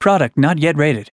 Product not yet rated.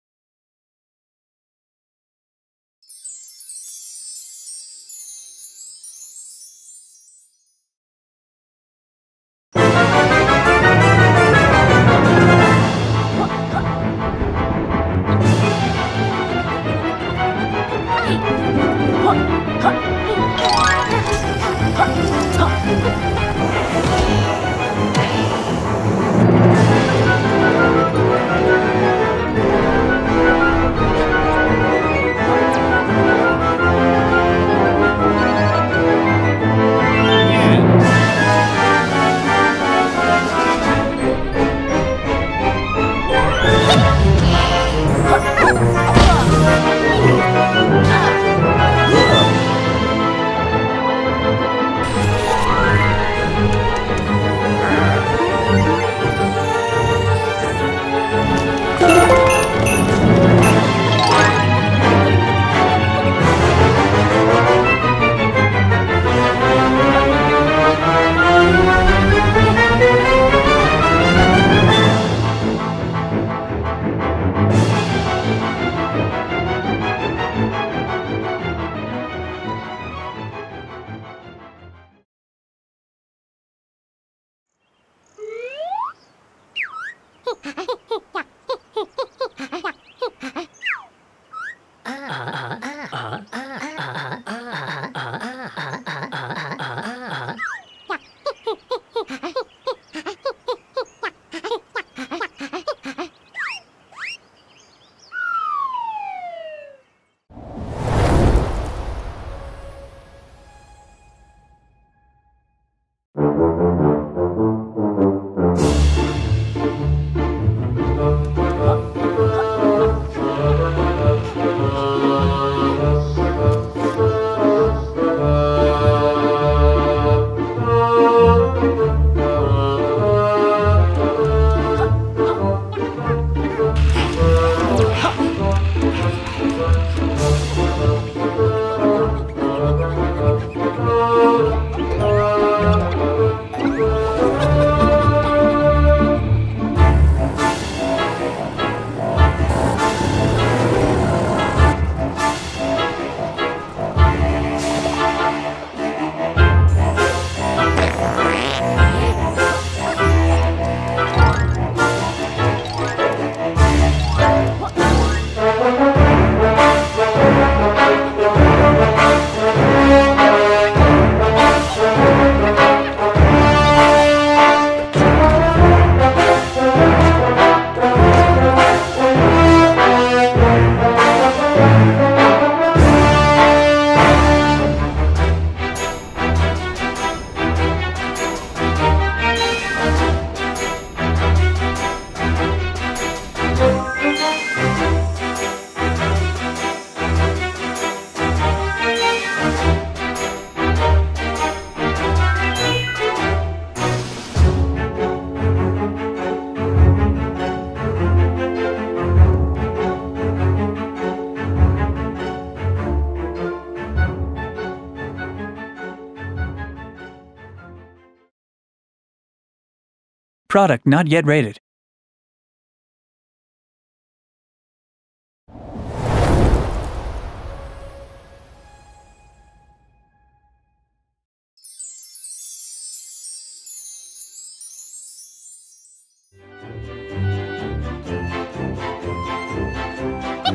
Product not yet rated.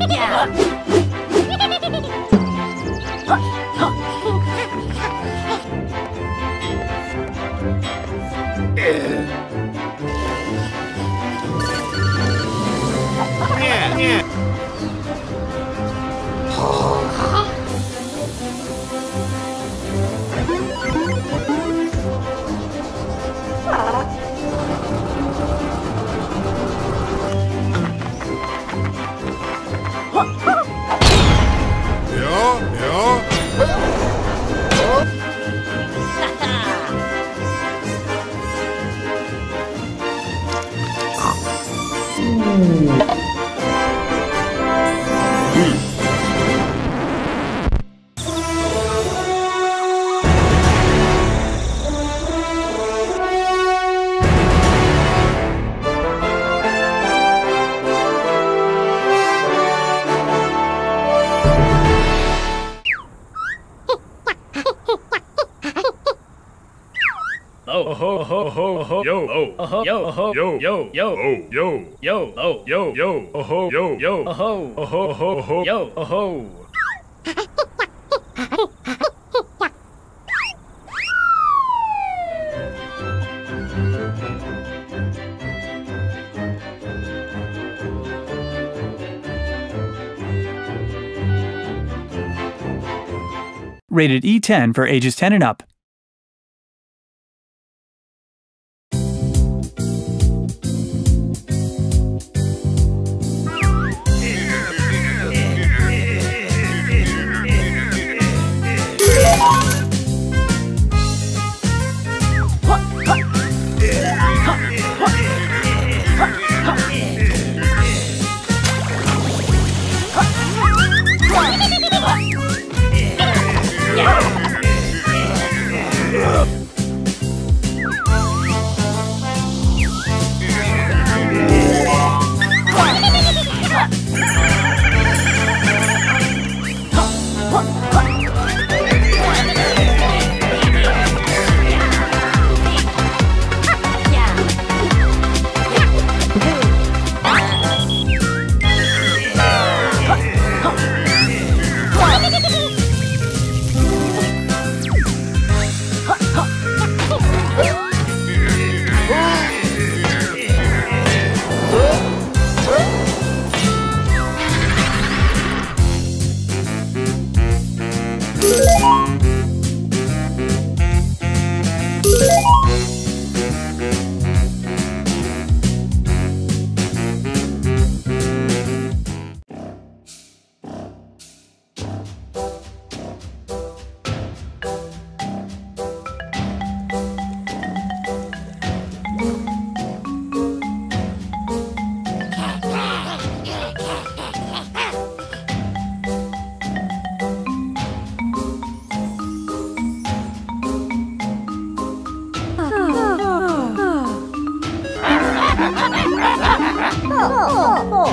Ja, Ooh. Ho, oh, yo, oh, oh, yo, oh, yo, yo, yo, Oh, yo. yo, oh, yo, yo, oh, yo, yo, oh, oh, oh, oh, oh, yo, oh. Rated E10 for ages 10 and up. 호호호호호호